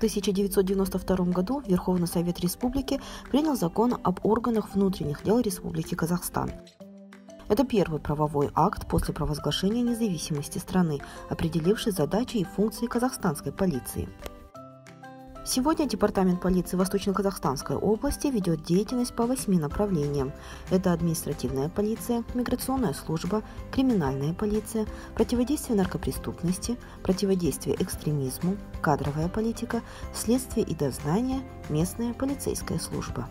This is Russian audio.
1992 году Верховный Совет Республики принял закон об органах внутренних дел Республики Казахстан. Это первый правовой акт после провозглашения независимости страны, определивший задачи и функции казахстанской полиции. Сегодня Департамент полиции Восточно-Казахстанской области ведет деятельность по восьми направлениям. Это административная полиция, миграционная служба, криминальная полиция, противодействие наркопреступности, противодействие экстремизму, кадровая политика, следствие и дознание, местная полицейская служба.